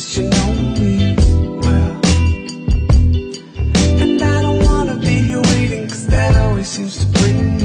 cause you know me well. to be